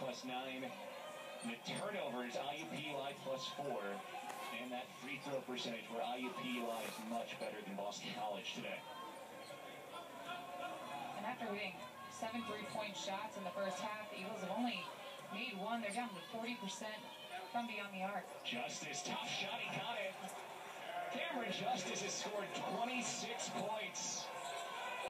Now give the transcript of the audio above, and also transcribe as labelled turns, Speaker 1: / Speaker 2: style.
Speaker 1: plus nine. The turnovers, IUPUI plus four. And that free throw percentage where IUPUI is much better than Boston College today.
Speaker 2: And after hitting seven three-point shots in the first half, the Eagles have only made one. They're down to 40% from beyond the arc.
Speaker 1: Justice, tough shot, he got it. Cameron Justice has scored 20.